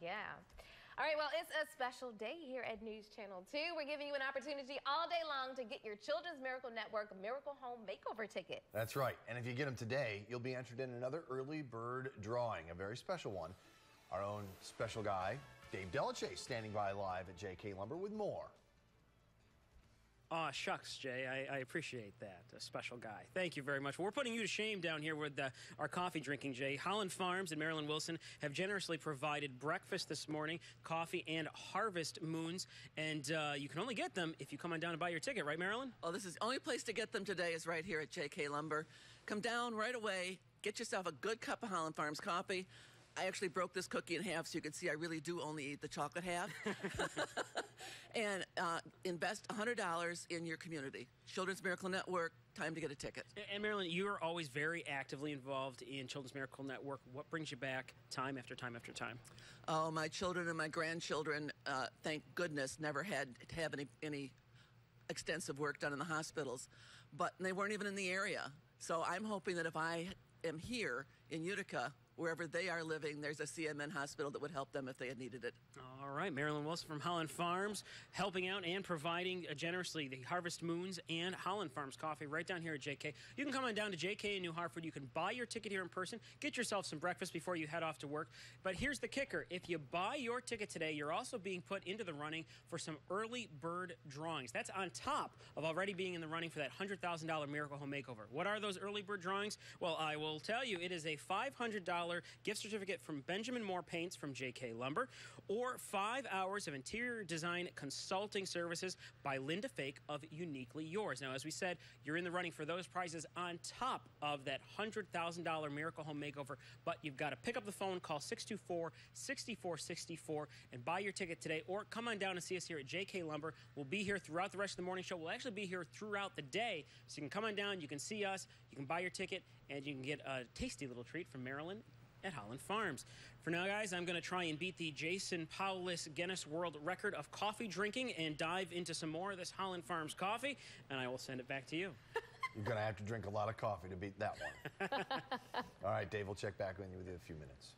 Yeah. All right, well, it's a special day here at News Channel 2. We're giving you an opportunity all day long to get your Children's Miracle Network Miracle Home Makeover ticket. That's right. And if you get them today, you'll be entered in another early bird drawing, a very special one. Our own special guy, Dave Dellecese, standing by live at Jay-K Lumber with more. Aw, shucks, Jay. I, I, appreciate that. A special guy. Thank you very much. Well, we're putting you to shame down here with uh, our coffee drinking, Jay. Holland Farms and Marilyn Wilson have generously provided breakfast this morning, coffee and harvest moons. And uh, you can only get them if you come on down and buy your ticket, right, Marilyn? Well, this is the only place to get them today is right here at Jay-K Lumber. Come down right away, get yourself a good cup of Holland Farms coffee. I actually broke this cookie in half so you can see I really do only eat the chocolate half. and uh, invest $100 in your community. Children's Miracle Network, time to get a ticket. And Marilyn, you are always very actively involved in Children's Miracle Network. What brings you back time after time after time? Oh, my children and my grandchildren, uh, thank goodness, never had to have any, any extensive work done in the hospitals, but they weren't even in the area. So I'm hoping that if I am here in Utica, wherever they are living, there's a CMN hospital that would help them if they had needed it. All right, Marilyn Wilson from Holland Farms, helping out and providing uh, generously the Harvest Moons and Holland Farms coffee right down here at Jay-K. You can come on down to Jay-K in New Hartford. You can buy your ticket here in person, get yourself some breakfast before you head off to work. But here's the kicker if you buy your ticket today, you're also being put into the running for some early bird drawings. That's on top of already being in the running for that $100,000 Miracle Home Makeover. What are those early bird drawings? Well, I will tell you, it is a $500 gift certificate from Benjamin Moore Paints from Jay-K Lumber, or five hours of interior design consulting services by Linda Fake of Uniquely Yours. Now, as we said, you're in the running for those prizes on top of that $100,000 Miracle Home Makeover, but you've got to pick up the phone, call 624 6464, and buy your ticket today, or come on down and see us here at Jay-K Lumber. We'll be here throughout the rest of the morning show. We'll actually be here throughout the day, so you can come on down, you can see us, you can buy your ticket, and you can get a tasty little treat from Marilyn at Holland Farms. For now, guys, I'm going to try and beat the Jason Powles Guinness World Record of coffee drinking and dive into some more of this Holland Farms coffee, and I will send it back to you. You're going to have to drink a lot of coffee to beat that one. All right, Dave, we'll check back with you in a few minutes.